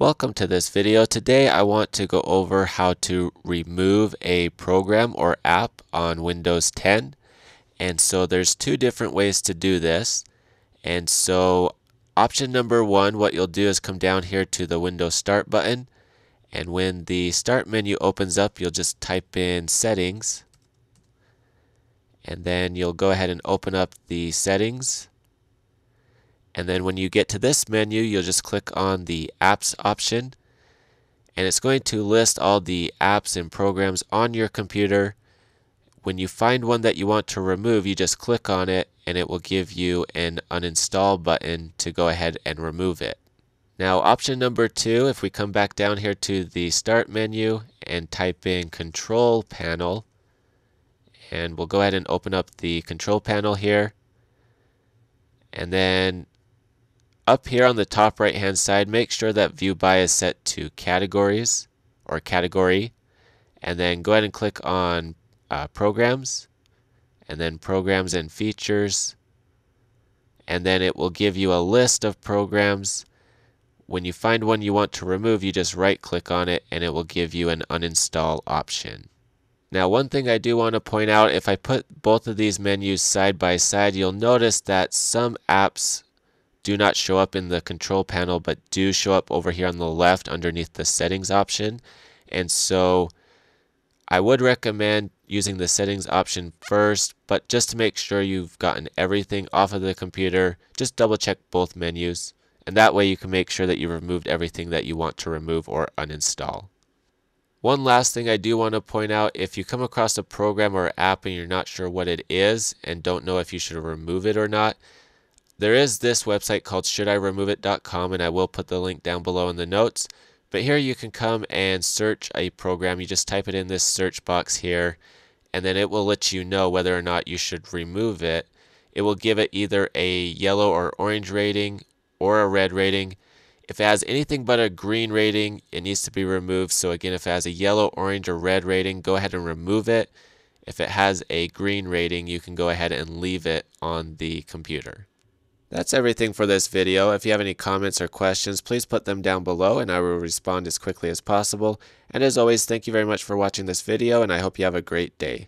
Welcome to this video. Today I want to go over how to remove a program or app on Windows 10. And so there's two different ways to do this. And so option number one, what you'll do is come down here to the Windows Start button. And when the Start menu opens up, you'll just type in Settings. And then you'll go ahead and open up the Settings. And then when you get to this menu, you'll just click on the Apps option. And it's going to list all the apps and programs on your computer. When you find one that you want to remove, you just click on it and it will give you an uninstall button to go ahead and remove it. Now option number two, if we come back down here to the Start menu and type in Control Panel, and we'll go ahead and open up the Control Panel here. And then up here on the top right hand side, make sure that view by is set to categories or category. And then go ahead and click on uh, programs and then programs and features. And then it will give you a list of programs. When you find one you want to remove, you just right click on it and it will give you an uninstall option. Now one thing I do want to point out, if I put both of these menus side by side, you'll notice that some apps do not show up in the control panel but do show up over here on the left underneath the settings option and so I would recommend using the settings option first but just to make sure you've gotten everything off of the computer just double check both menus and that way you can make sure that you removed everything that you want to remove or uninstall. One last thing I do want to point out, if you come across a program or app and you're not sure what it is and don't know if you should remove it or not, there is this website called shouldiremoveit.com and I will put the link down below in the notes. But here you can come and search a program. You just type it in this search box here and then it will let you know whether or not you should remove it. It will give it either a yellow or orange rating or a red rating. If it has anything but a green rating, it needs to be removed. So again, if it has a yellow, orange, or red rating, go ahead and remove it. If it has a green rating, you can go ahead and leave it on the computer. That's everything for this video. If you have any comments or questions, please put them down below and I will respond as quickly as possible. And as always, thank you very much for watching this video and I hope you have a great day.